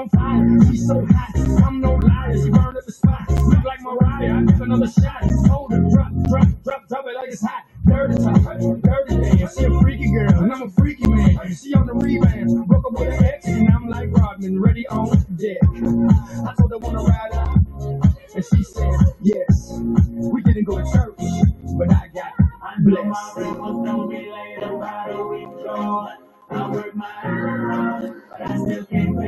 on fire, she's so hot. I'm no liar, she burned up the spot. Look like Mariah, I give another shot. Hold her, drop, drop, drop, drop it like it's hot. Dirty talk, dirty dance. She a freaky girl, and I'm a freaky man. She on the rebound, broke up with an ex, and I'm like Rodman, ready on deck. I told her wanna ride out, and she said yes. We didn't go to church, but I got blessed.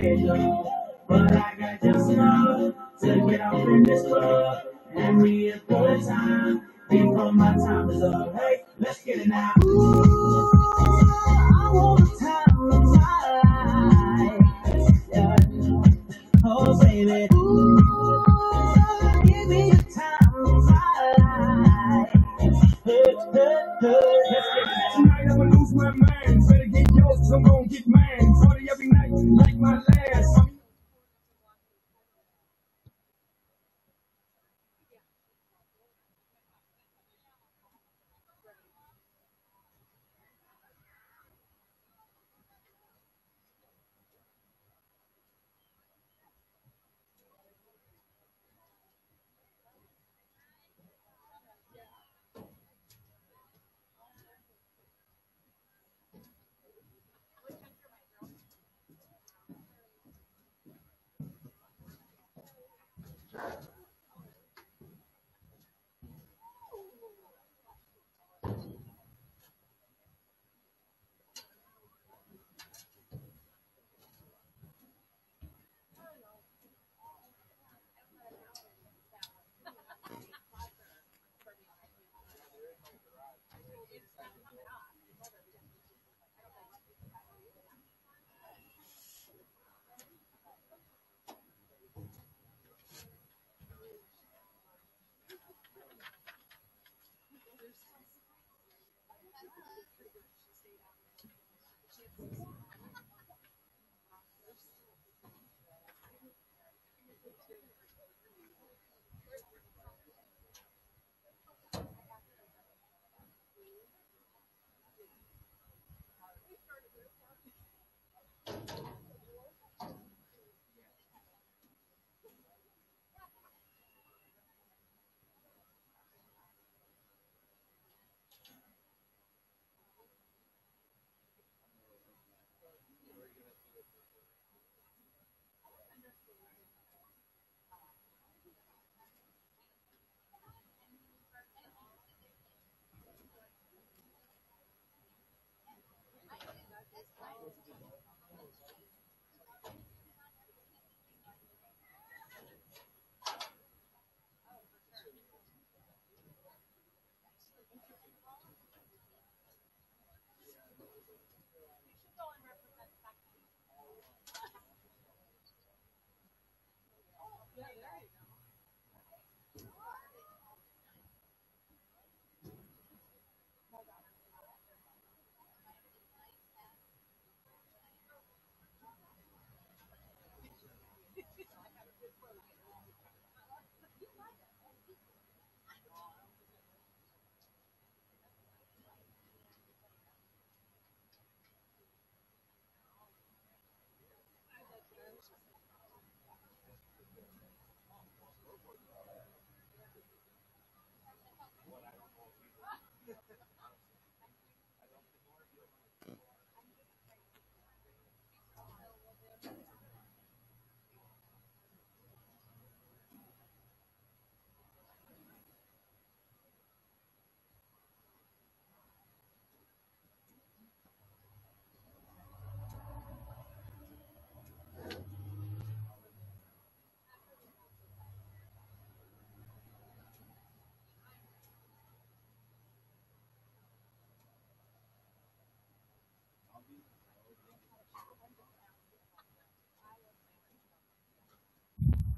It though. But I got just enough to get off in this club and me a good time before my time is up. Hey, let's get it now. I want time of my life. Yeah. Oh, baby.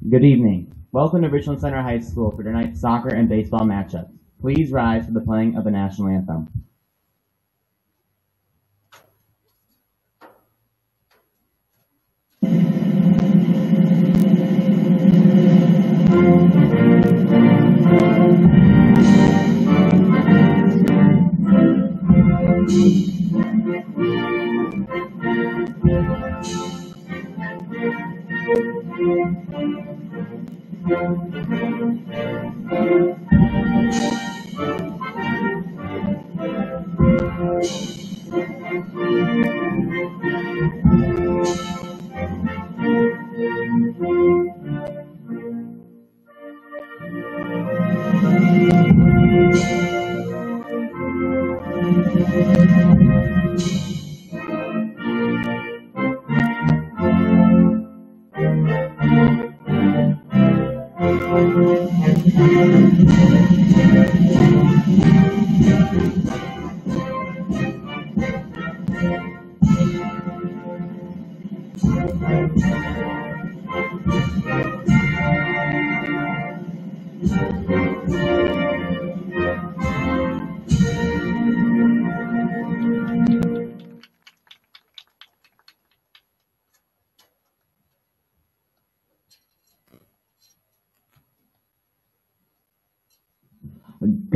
Good evening. Welcome to Richland Center High School for tonight's soccer and baseball matchup. Please rise for the playing of the national anthem. Thank you.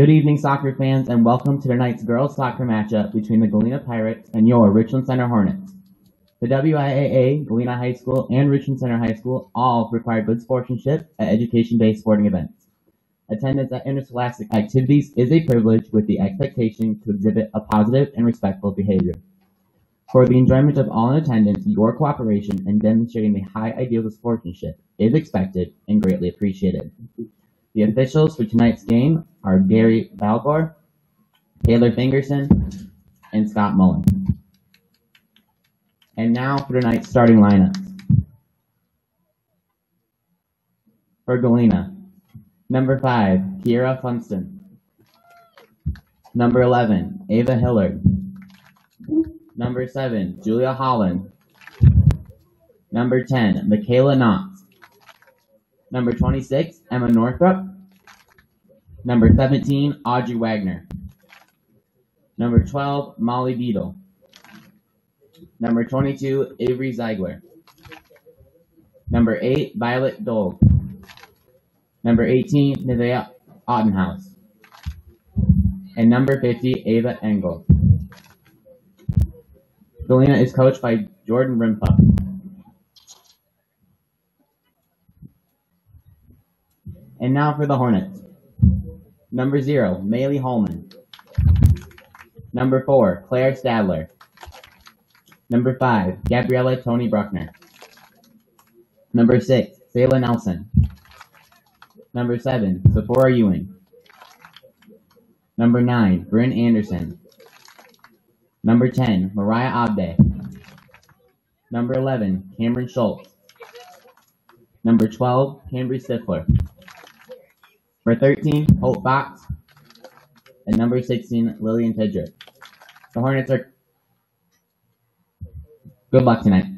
Good evening, soccer fans, and welcome to tonight's girls soccer matchup between the Galena Pirates and your Richland Center Hornets. The WIAA, Galena High School, and Richland Center High School all require good sportsmanship at education-based sporting events. Attendance at interscholastic activities is a privilege with the expectation to exhibit a positive and respectful behavior. For the enjoyment of all in attendance, your cooperation in demonstrating the high ideals of sportsmanship is expected and greatly appreciated. The officials for tonight's game are Gary Balgor, Taylor Fingerson, and Scott Mullen. And now for tonight's starting lineups. For Galena, number 5, Kiera Funston. Number 11, Ava Hillard. Number 7, Julia Holland. Number 10, Michaela Knott. Number 26, Emma Northrup. Number 17, Audrey Wagner. Number 12, Molly Beadle. Number 22, Avery Ziegler. Number 8, Violet Dole. Number 18, Nevaeh Ottenhouse. And number 50, Ava Engel. Galena is coached by Jordan Rimpa. And now for the Hornets. Number 0, Maylee Holman. Number 4, Claire Stadler. Number 5, Gabriella Tony Bruckner. Number 6, Sayla Nelson. Number 7, Sephora Ewing. Number 9, Bryn Anderson. Number 10, Mariah Abde. Number 11, Cameron Schultz. Number 12, Cambry Stifler. Number 13, Hope Fox. And number 16, Lillian Tidrick. The Hornets are. Good luck tonight.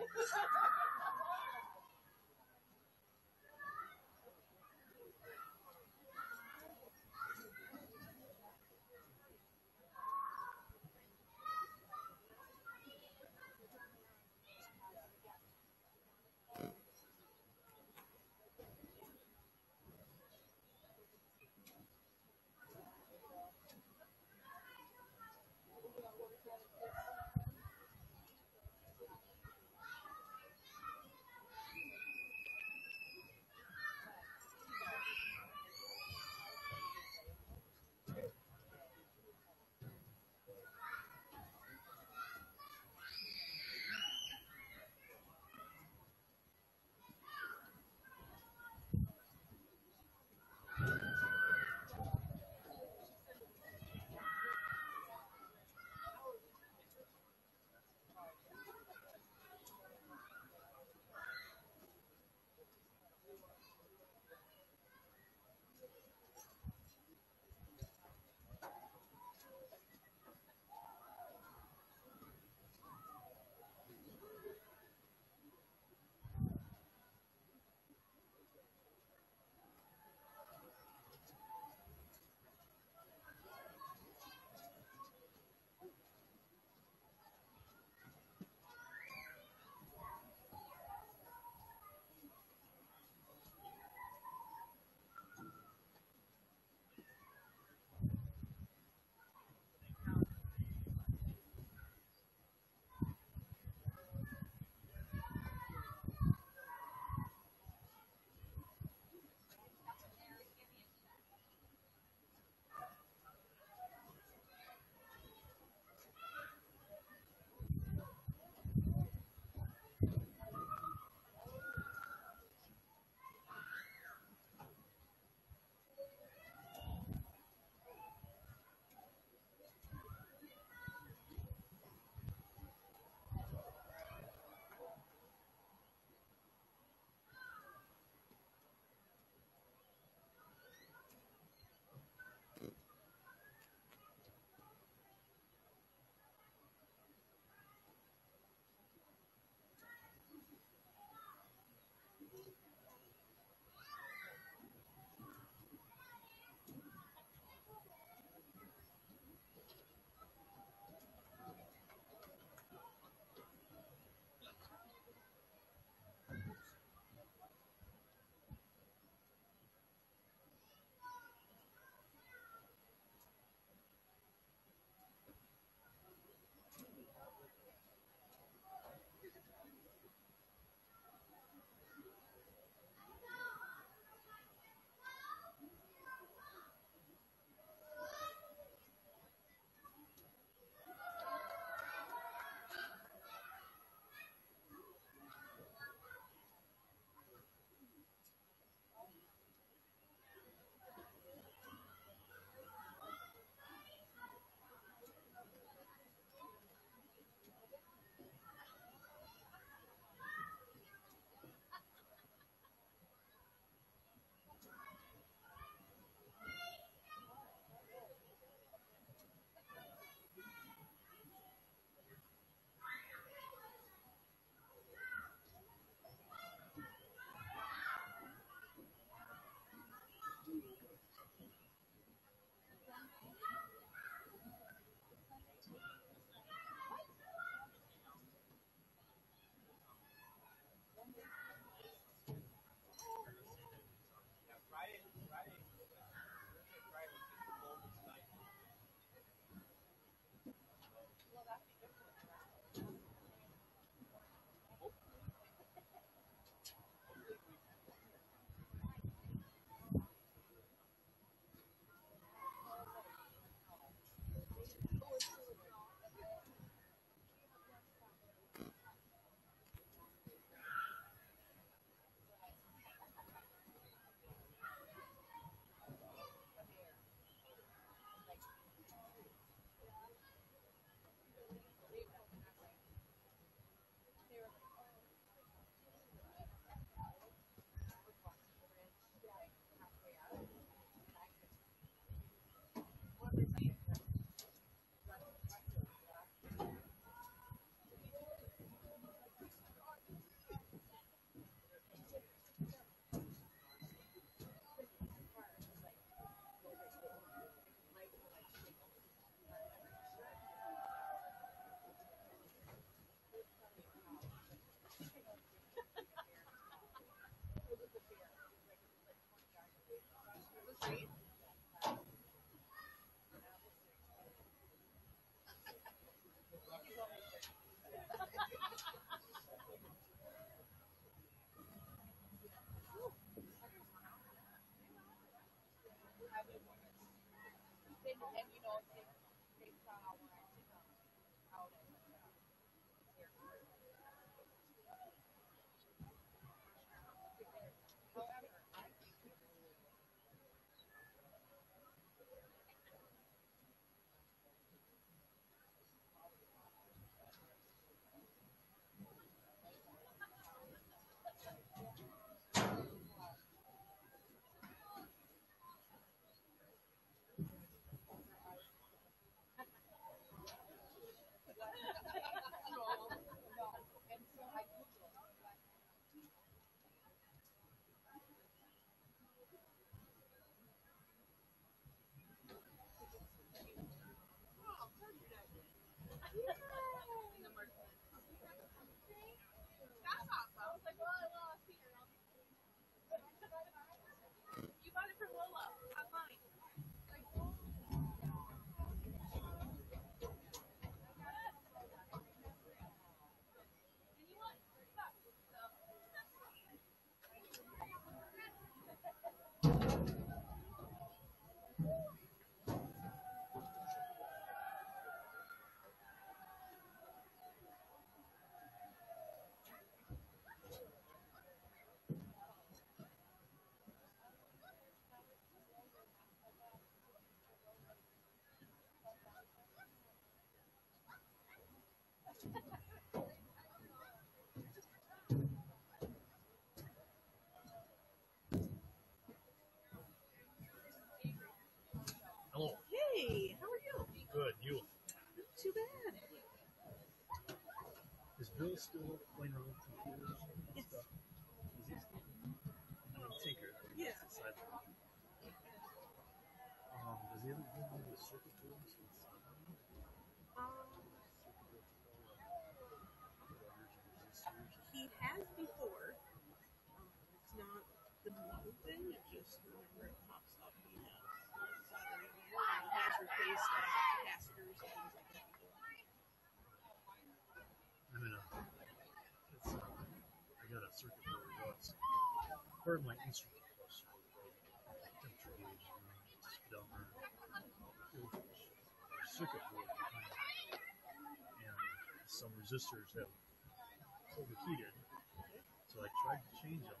Oh, my God. Hello. Hey, how are you? Good. You. Not too bad. Is Bill still playing around with computers and Yes. stuff? Is he still? I mean, Tinker. Yeah. Aside from- Um, does he ever do any of the circuit boards? with, uh, Um, circuit boards, uh, resistors? he has before. Um, it's not the main thing. It's just whenever it pops up, he has soldering wire, and he has replaced uh, capacitors and things like that. before. I'm in a. It's, uh, I got a circuit board. Well, it's part of my instrument cluster. Temperature gauge. and Just down there. There's a circuit board behind. And some resistors have overheated. So I tried to change them.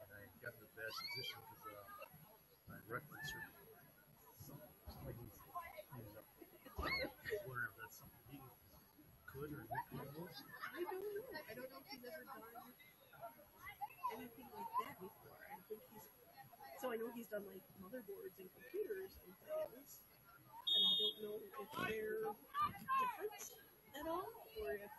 And I got in a bad position because uh, I wrecked the circuit board. Somebody needs to clean up. I wonder if that's something he could or he could. I don't know. I don't know if he's ever done anything like that before. I think he's. So I know he's done like motherboards and computers and things, and I don't know if they're different at all, or if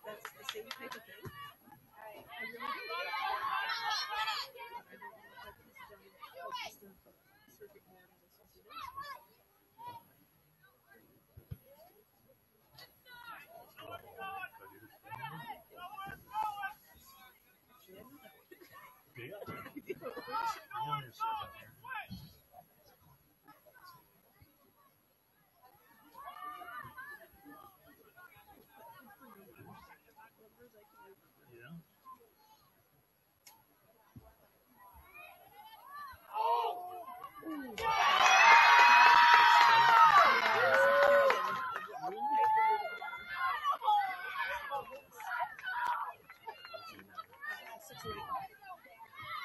that's the same type of thing. I really don't know. I don't know if he's done like circuit board and something else. Yeah. To sit down here. Yeah.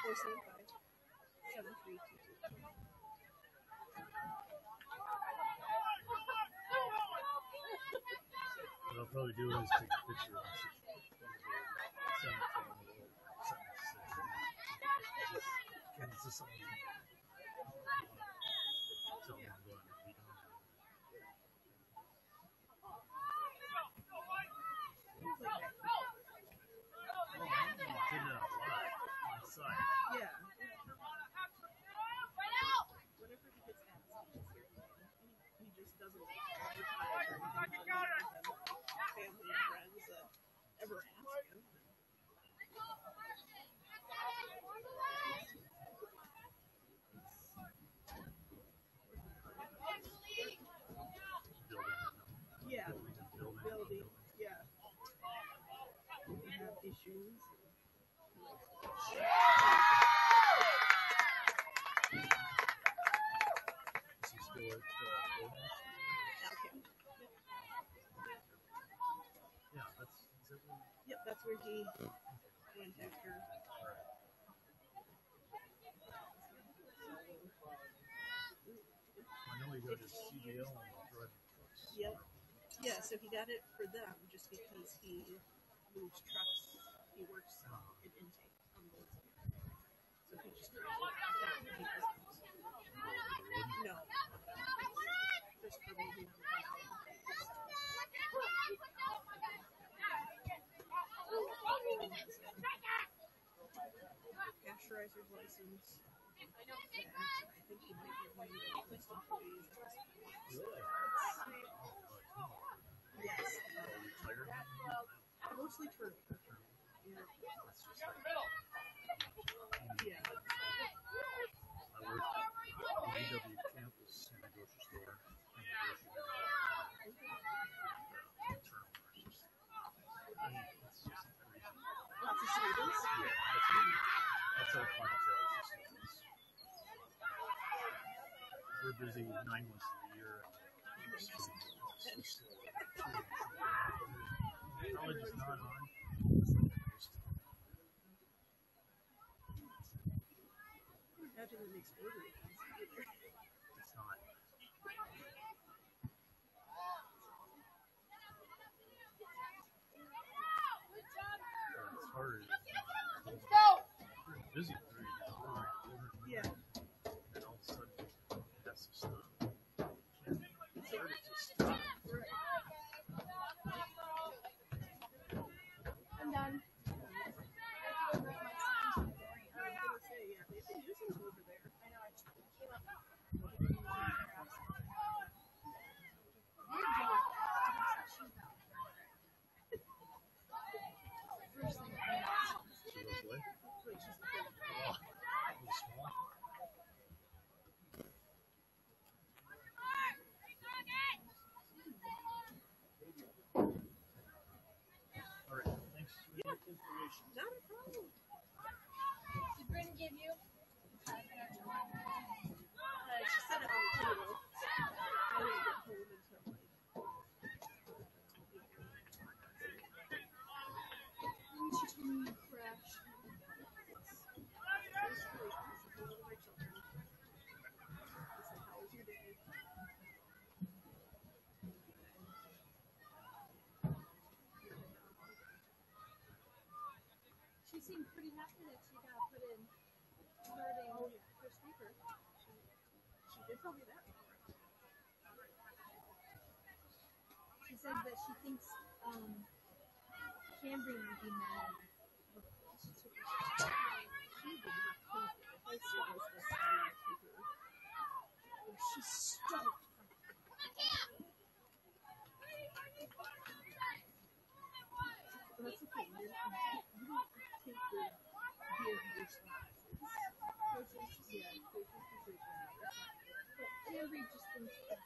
What I'll probably do is take a picture of this. It to him. Send it to him. Ken, is that a advertise on it. Yeah. Building. Yeah. We have issues. that where? Yep, that's where he went after. I know he got his CDL and driving trucks. Yep. Yeah, so he got it for them just because he moves trucks. He works in uh-huh. intake on those. So he just drives it. He. No. Just for moving Pasteurizer's license. I think he might get one of the police employees. Yes. Mostly true. Yeah. That's just like, Yeah. I worked at the UW campus in the grocery store. In the grocery uh, term. It's just, I mean, it's just crazy. Lots of students. Yeah, that's, that's our clientele system. is. We're busy nine months of the year. College is not on. Imagine an exploder. It's not. It's hard. We're busy period. We're, we're, Yeah. and all of a sudden it has to stop. It's hard to just stop. I'm done. I was gonna say, yeah, they've been using them over there. I know. I came up. First thing I noticed. So those way. Like she's like, Oh, really small. All right. Thanks for the information. Not a problem. Did Bryn give you? Uh, she set it on the table. I didn't get home until like. When she told me you crashed. Basically, one of my children. I said, "How was your day?" She seemed pretty happy that she got put in starting Oh, yeah. for speaker. She, she said that she thinks um, Camry would be mad. She. And that's. Yeah, just that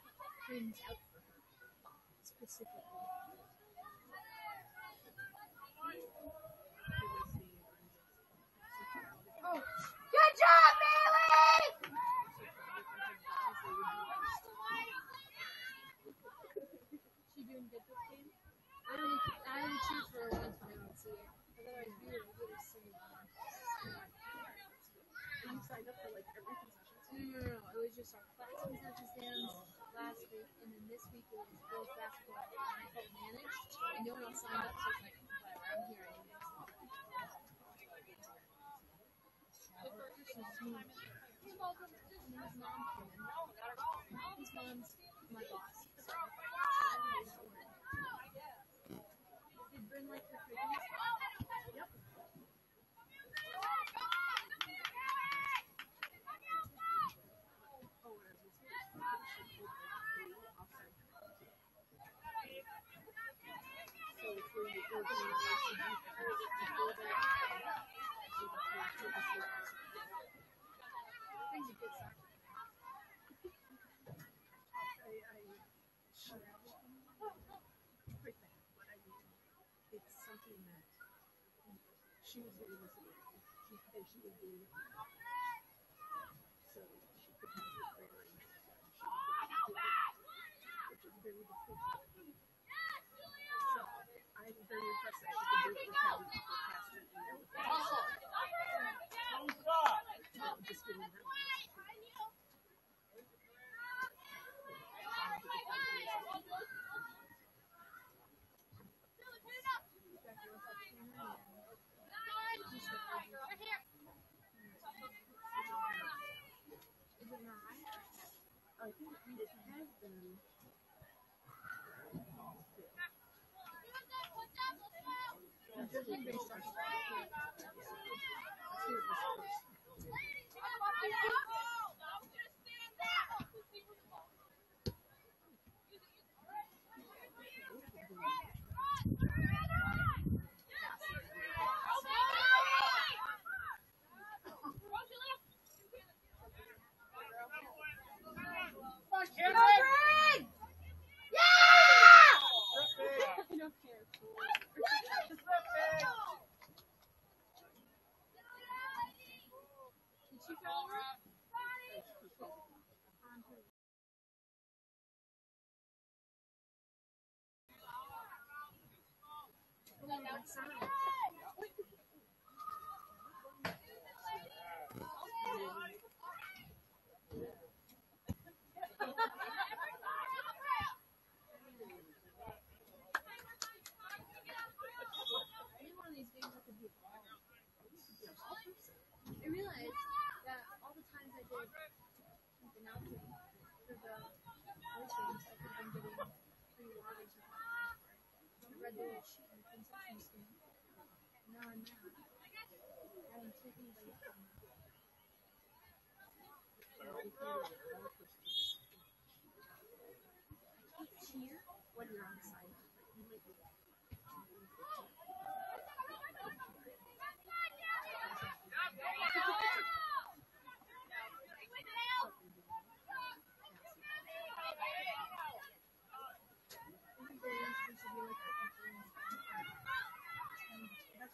out for her. Specifically. Oh, good job, Bailey! She doing good this game? I only I only cheer for her once when I see it really see it. You signed up for like every position. No, no, no. It was just our class concession stands last week, and then this week it was girls basketball. And I felt managed, and no one else signed up, so I was like, whatever, I'm here is me. His mom came in. His mom's my boss. So. Did Bryn like her cookies? Yep. Oh, and this is So it's where you organization before that. Things are good stuff. I, It's something that she was really listening to. She was doing it. So she could have her prayer and she could do it, which is very difficult. So I'm very impressed that Just kidding. Is it not? I think based on- Let's don't care. Did she fall off? Maybe one of these games I could be involved. I realized that all the times I did announcing for the voice I could have been getting free water to I read the little sheet in the concession. Now I'm mad. I didn't take anybody. Cheer when you're on site. You might be Maybe there is supposed to be like a different-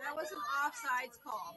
That was an offsides call.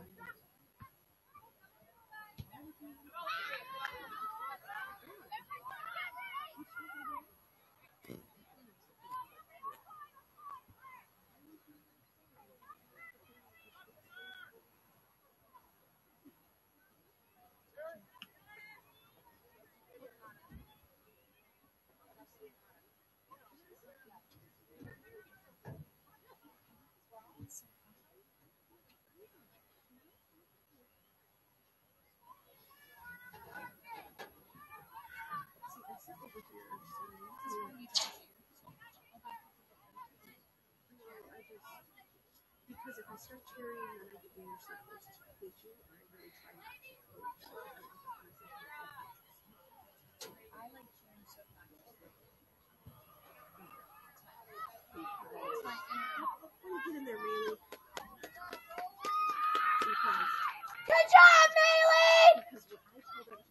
because if I start cheering, then I get the intercept versus pitching, and I really try not to. I like cheering so much. Because my inner. let me get in there, Maylee. Because Good job, Maylee! because what I told them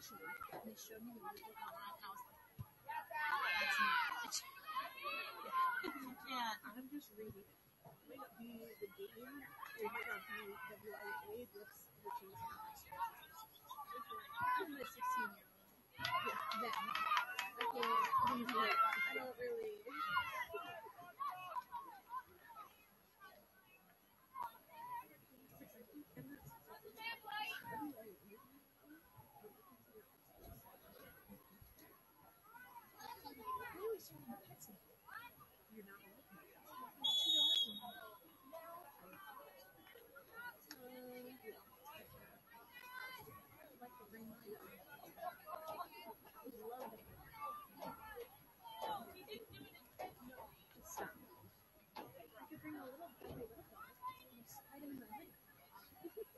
actually, and they showed me the house. That's. You can't. I'm just reading it. Might not be the game. It might not be WIA. That's the cheese. I'm a 16 year old. Yeah, Then. I can't leave it. I don't really. I always told my pets that. You're not allowed to. It's too often. like the green light. Love it. Just stop. I could bring a little baby with us and slide him in the hood. Just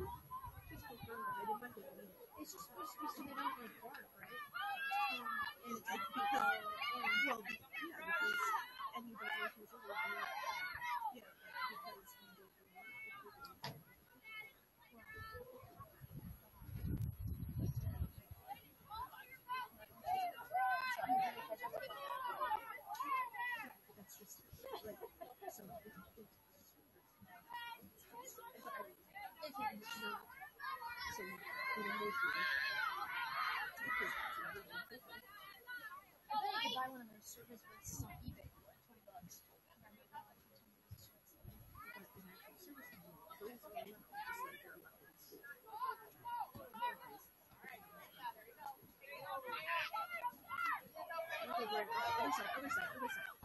for fun. I didn't mind it. It's just supposed to be so they don't like bark, right? Um, And it's because, well, yeah, because anybody who's a little bit, you know, because he doesn't want to be That's just like some. it can be true. So you know, emotionally. Because I bet I could buy one of those service vests on eBay for like 20 bucks. Okay, right. Other side, other side, other side.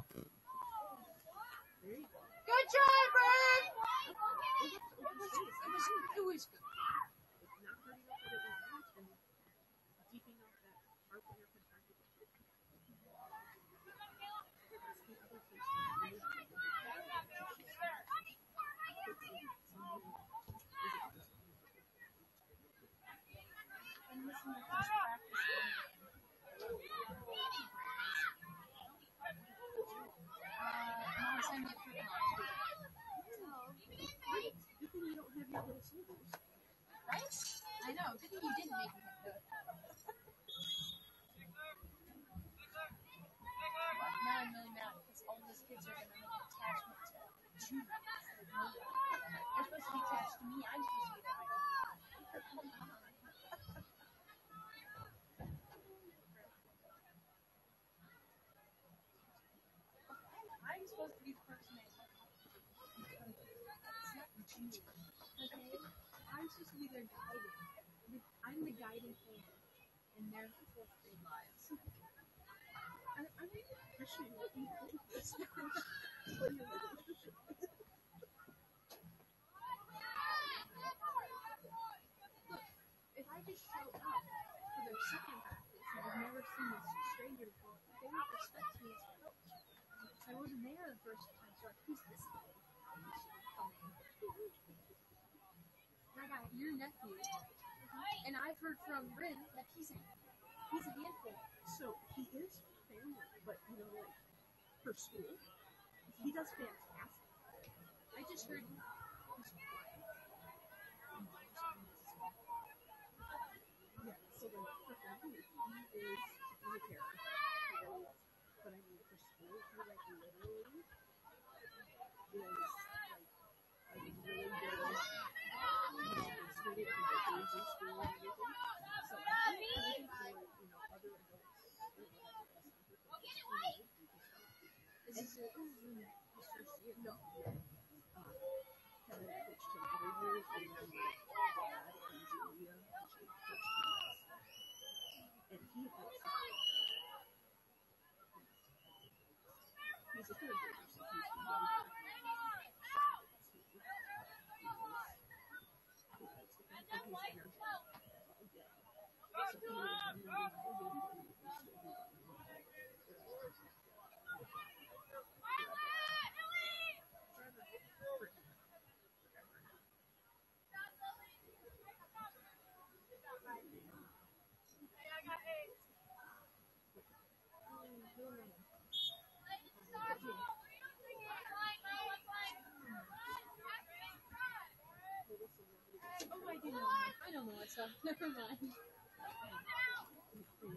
There you go. Good try, Bird! It was, it was, It was good. it's not hurting up what it was meant and deeping up that part where you're contracted. And listen to this practice one game. Uh, mom signed me up for college. Good thing you don't have your little singles. Right? I know. Good thing you didn't make it. I'm really mad because all kids are to an attachment to me. They're supposed to be attached to me. I'm be attached. I'm supposed to be the person that it's not you. Okay? I'm supposed to be their guiding. I'm the guiding hand their fourth grade lives. I, I really. If I just show up for their second practice and I've never seen this stranger before, they would respect me. I wasn't there the first time, so like, who's this guy? I got your nephew, and I've heard from Rin that he's a he's a handful. So he is family, but you know, like for school, he does fantastic. I just heard he's. Yeah, so like for family, he is a character. He really is. But I mean, for school, he like literally is like a really good. The in school and everything. So I think I think for you know other adults. Is this a, year? No. Uh, him other years, and Oh I don't know what's up. Never mind. So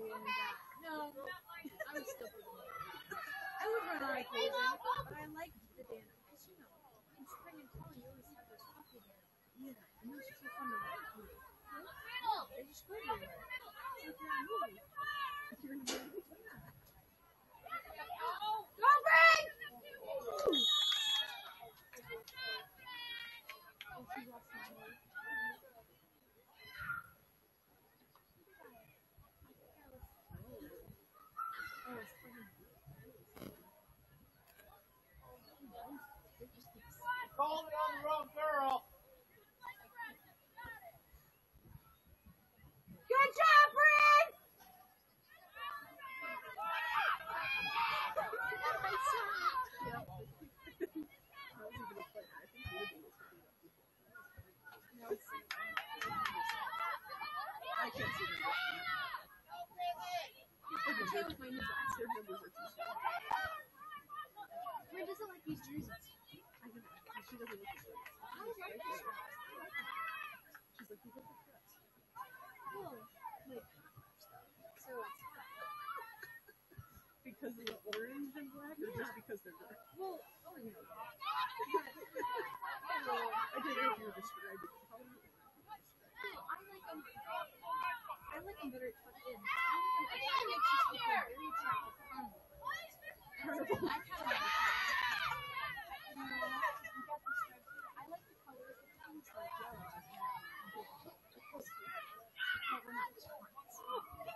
when we no. I was still I would run on occasion, but I liked the Dan because you know in spring and fall you always have those puppy Dan. Yeah, and those are so fun to ride with. They just go. It's like you're in a movie. If you're in a movie. Go! Oh, she lost my way. Oh, it's funny. Called it on the wrong girl. Good job, Bryn! See them. I. Where doesn't like these jerseys? Doesn't. I was like this. She's like, you look like this. Oh, wait. So it's Because of the orange and black, or just because they're dark? well, oh no. I didn't know if you were describing it. How I like them. I like them better tucked in. I like them. I think it makes you like very attractive. I kind of like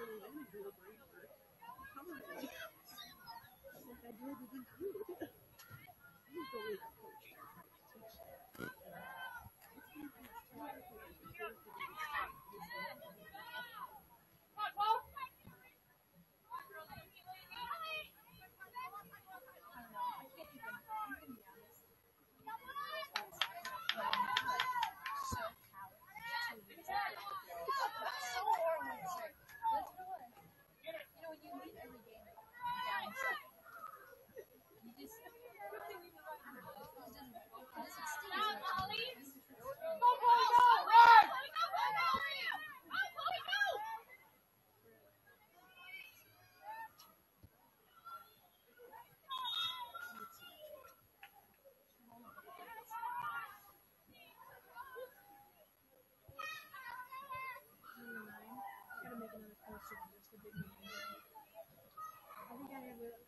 I'm going to go with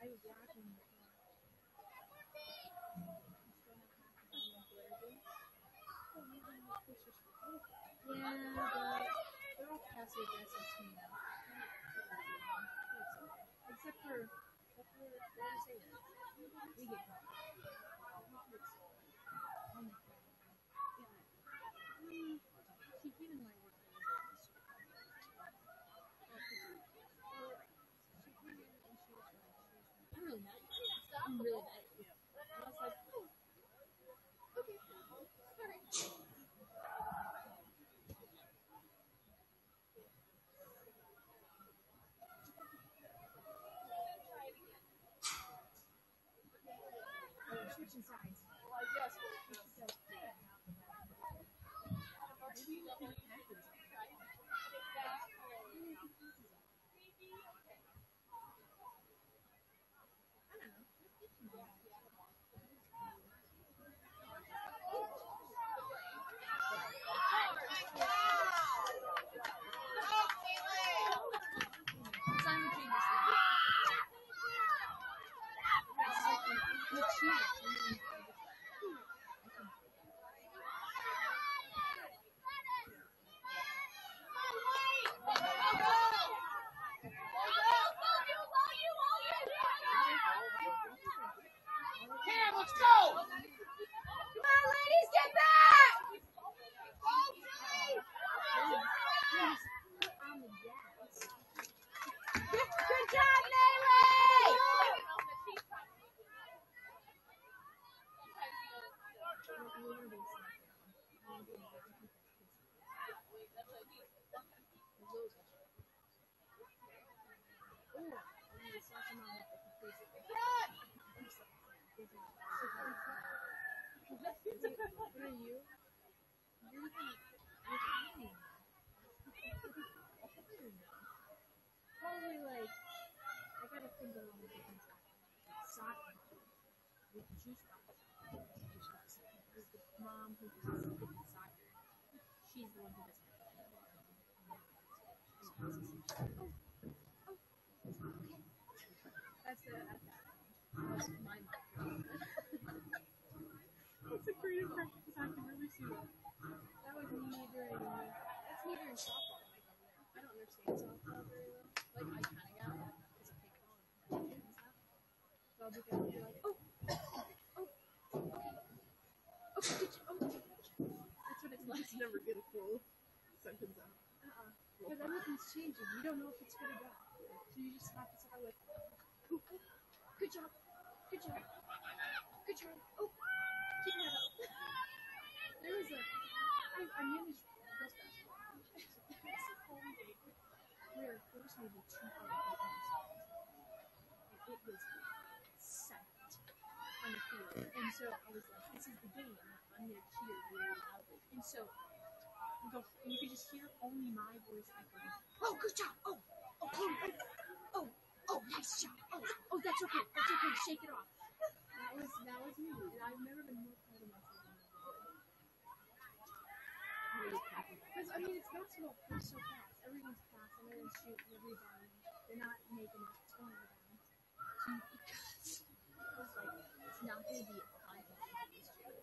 Yeah, but they're all passive aggressive to me now. Except for, except for, what did I say? We get caught. Oh my god. Yeah. Mm, she came in my work. I'm really mad. I'm really mad. And I was like, oh, okay. Alright. decides. Well, I guess we're She just. says, Maybe you can hack it. I don't know. Simultaneously. You cheat, and then Cam, let's go! Come on, ladies, get back! Go, Philly! Please put on the gas. Good job, Maylee! What are you? You're looking you're eating. Probably like I gotta think of all the mom does soccer. She's the one who does That's the that's that's my mom. A great because I can really see that. That was me during that's me during softball. I don't understand softball very well. Like I kinda got it because I take on and stuff. So I'll be kind of be like, oh, oh, okay, oh, okay, did you, oh, That's what it's like to never get a full sentence out. uh-uh. Because everything's changing. You don't know if it's gonna go. So you just have to start with, oh, oh, good job, good job, good job. Oh, keep that up. There was a, I, I managed girls basketball. We were first maybe two other and it was set on the field. Mm. And so I was like, this is the game. I'm gonna cheer really loudly. And so you go, and you could just hear only my voice echoing. Oh, good job! Oh, oh, Chloe, oh, oh, oh, nice job! Oh, oh, that's okay, that's okay. Shake it off. That was that was me, and I've never been more proud of myself. than I was. Because I mean, it's plays so fast. Everyone's fast, everyone's shooting, everybody. They're not making a ton of. So you, it's like it's not going to be a high level this year.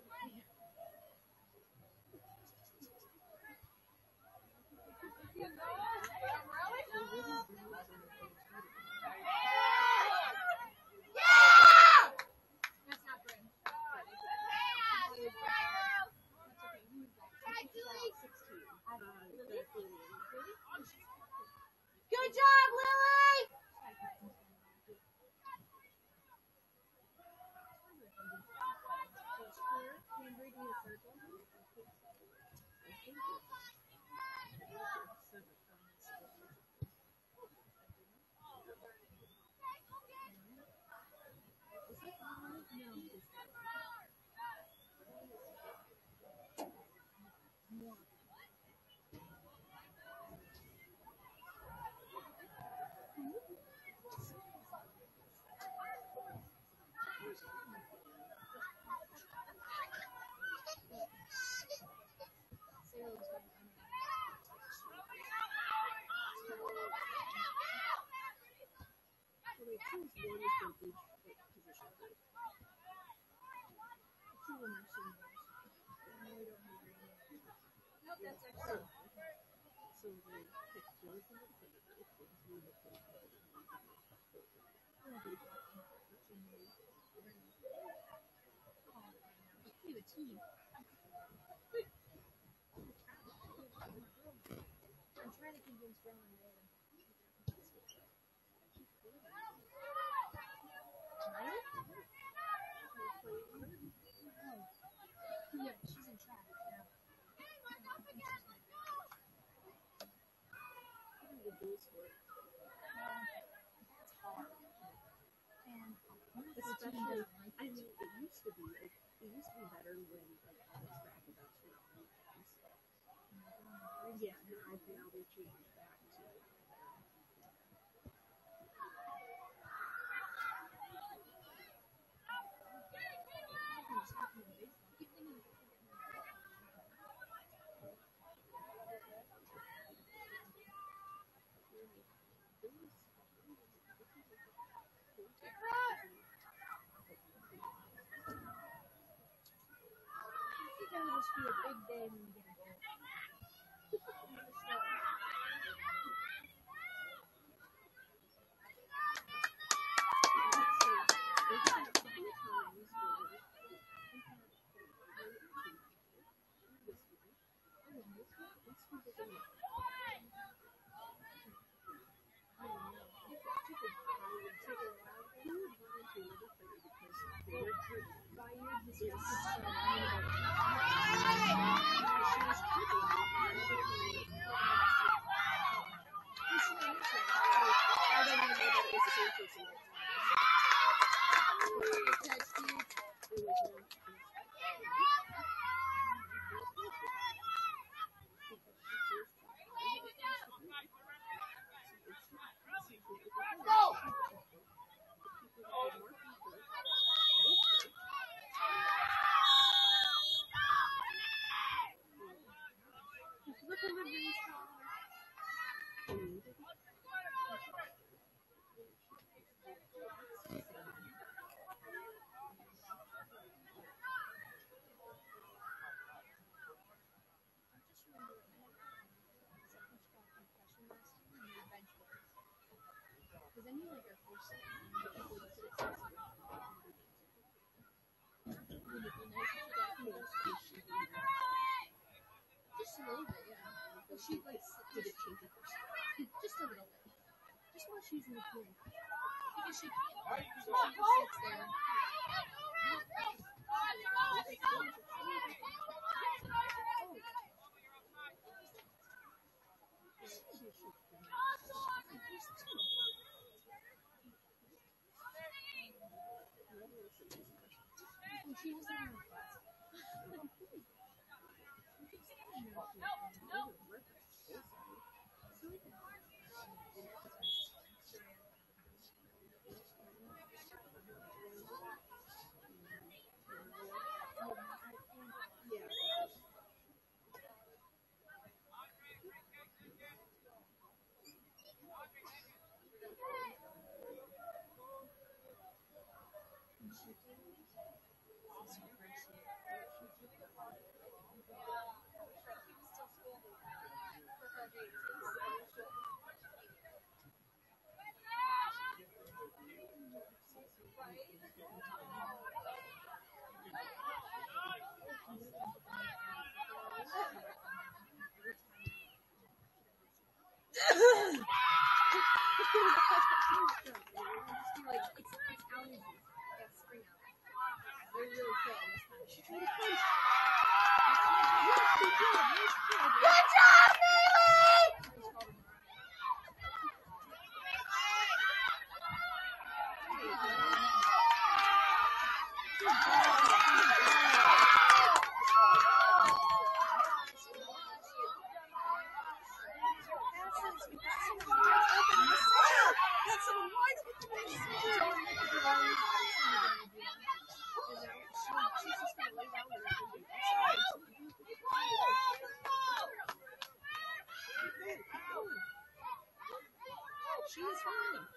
Yeah! That's not Bryn. Good job, Lily! Nope, that's actually So the the team. I'm trying to convince Rowan there. Yeah, she's in track now. And Especially, I mean, it used to be like it used to be better when like all the track events were on weekends. Yeah, now now they changed would be a big day when we get a goal. Then you are forced to people to sit next to you. Would it be nice if you got close? Just a little bit, yeah. But she like did it change it first. Just a little bit. Just while she's in the pool. Because she she sits there. And she was in her class. Like, it's, it's allergies. Yeah, spring allergies. They're really cool. She tried to punch. Good job, Bailey! That's someone wide She is fine.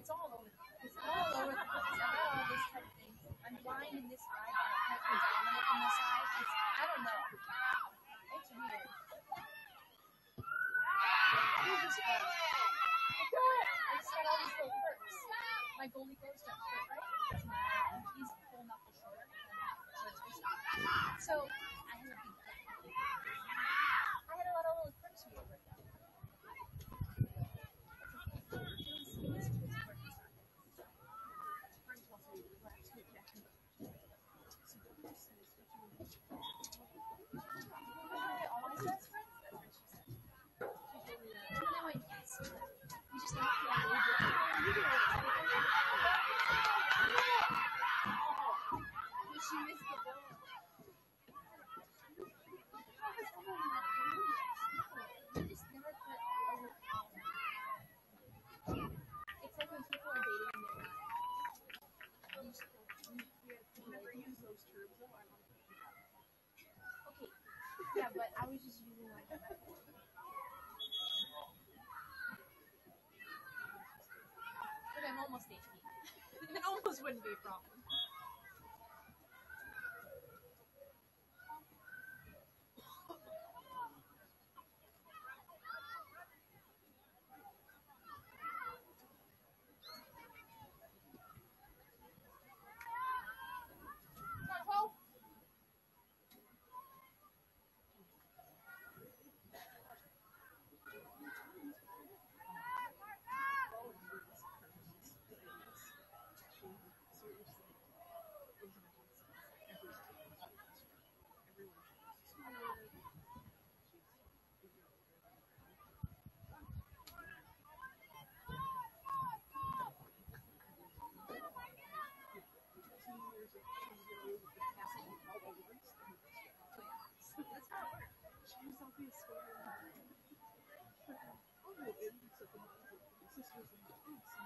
it's all over. It's all over. It's not all this type of thing. I'm blind in this eye, but I'm dominant in this eye. It's, I don't know. It's weird. Jesus Christ. I just got all these little quirks. My goalie goes down, right? He's full knuckle short. So was just using like But I'm almost 18. it almost wouldn't be a problem.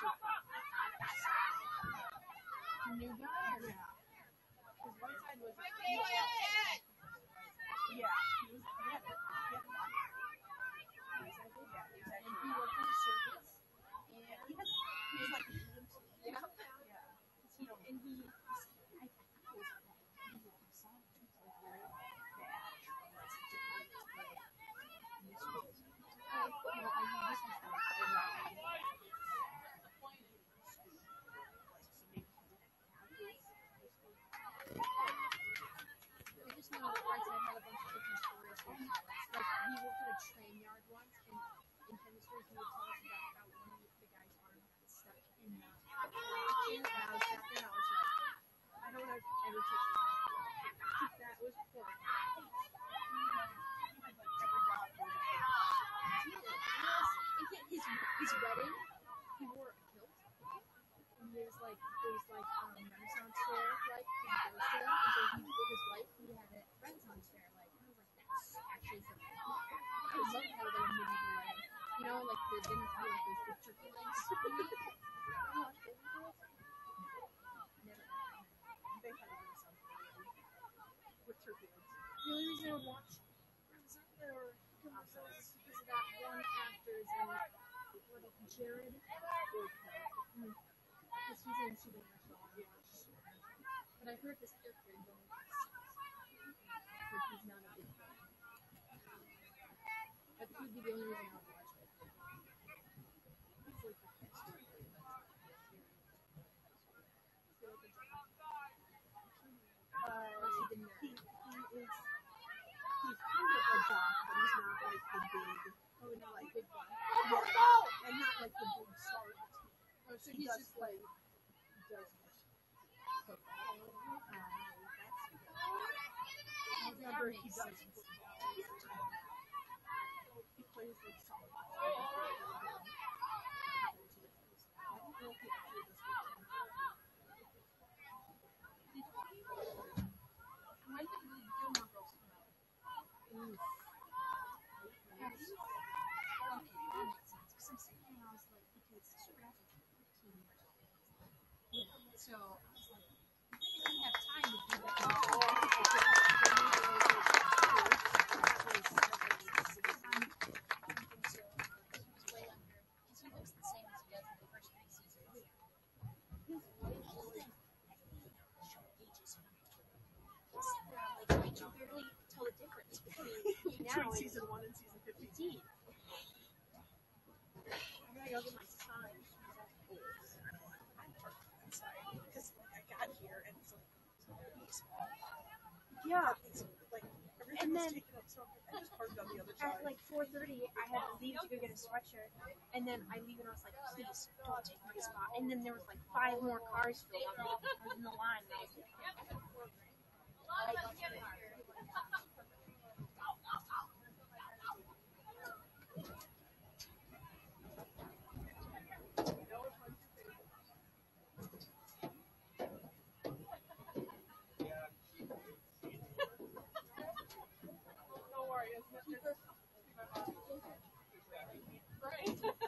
New guy or Yeah. His right side was. Right there, Yeah, he was. Yeah, yeah. Exactly, yeah, and exactly. he worked in the circus. And He has, he was like, yeah. yeah. He, and he, I, he was he was himself. He was like very bad. In this case, I, you know, I mean, this was like around. I just know Whiteside had a bunch of different stories. Like, like we worked at a train yard once, and in Hendersburg, he would tell us about how one of the guy's arm got stuck in the and I was sat there and I was like, I don't want to ever take it. Keep that was poor. His, his wedding, he wore a kilt. And it was like, it was like um, Renaissance fair, like, in Thursday. And so he, with his wife, he had a Renaissance fair, like, and I was like, that's actually something. I would love to have like a medieval wedding. You know, like kilt. And there's like those big turkey The only reason I would watch or commercials is because of that one actor is in it, Jared Mm. Because he's in Supernatural. Watched. But I heard this character is only like he's not a big fan. But he would be the only reason I would watch it. It's like the best story. Uh, Unless he didn't he, know. he is, he's but he's not like big, Oh, no, like big and not like the big star. Oh, so He he's just like, does that he does He plays like softball. I don't know if he actually does football. When did the Gilmore Girls come out? Oof. That's, okay, that makes sense. Because I'm sitting there and I was like, because Supernatural is 15 years old. So I now Between season one and season 15. 15. I gotta go get my son. I'm parked inside because like, I got here and it's like, Yeah, like And then- taken up, so I just on the other at like 4:30, I had to leave to go get a sweatshirt, and then I leave and I was like, please don't take my spot. And then there was like five more cars filled up. In the line. And I was like, I right. Oh,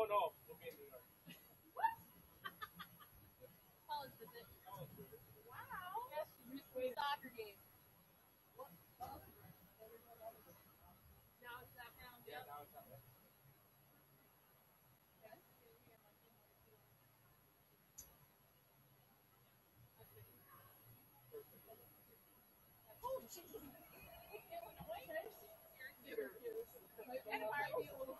Oh no, we'll be in New York. College visit. Wow. Yes, the soccer game. Now it's that round. Yeah, now it's. Oh, won't get in.